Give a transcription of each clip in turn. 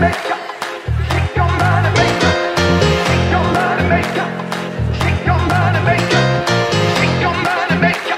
Shake your money, make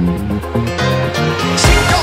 She